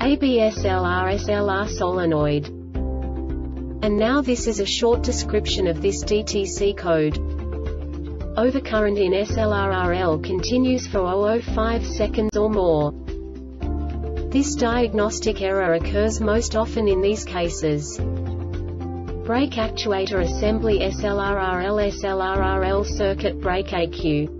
ABSLR SLR solenoid. And now this is a short description of this DTC code. Overcurrent in SLRRL continues for 005 seconds or more. This diagnostic error occurs most often in these cases. Brake actuator assembly SLRRL SLRRL circuit brake ECU